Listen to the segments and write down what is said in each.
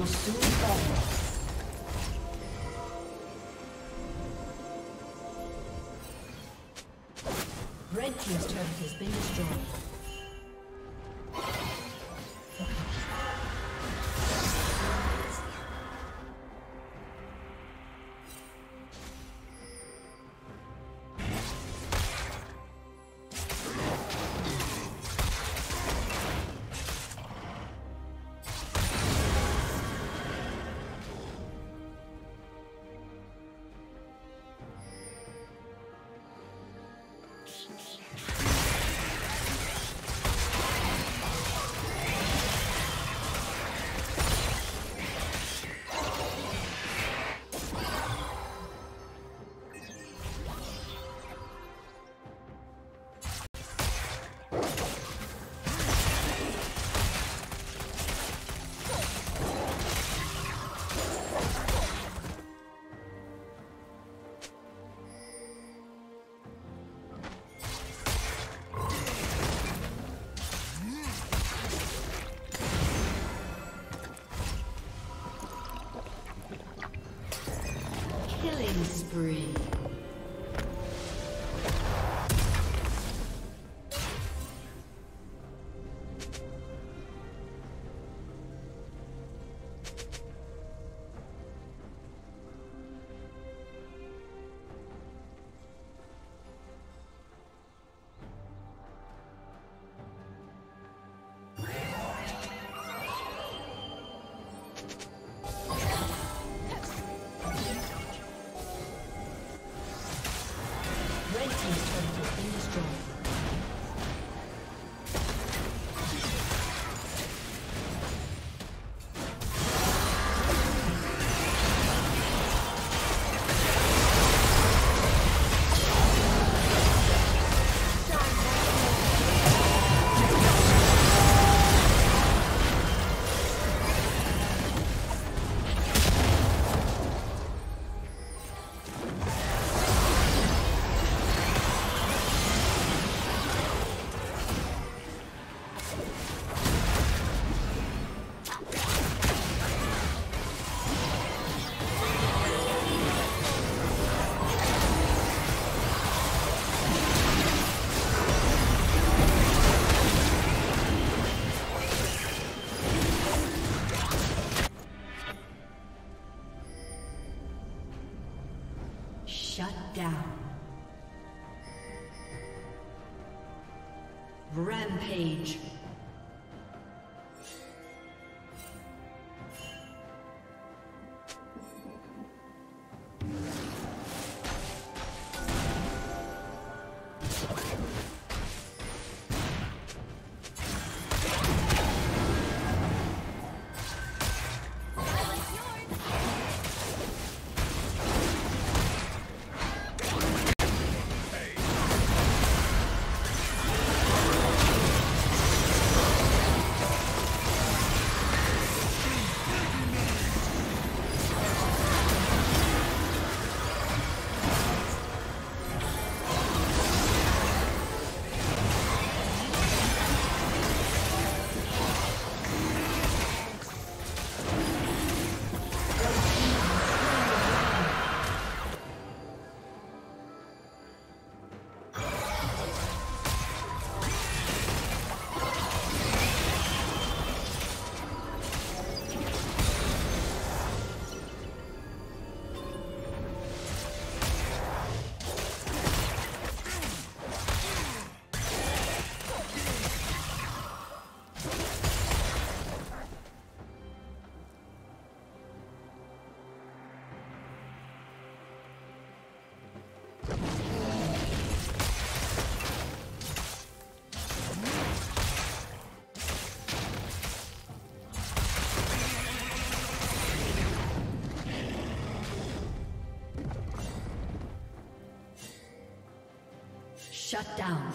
will soon fall. Red Team's turret has been destroyed. Shut down.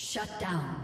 Shut down.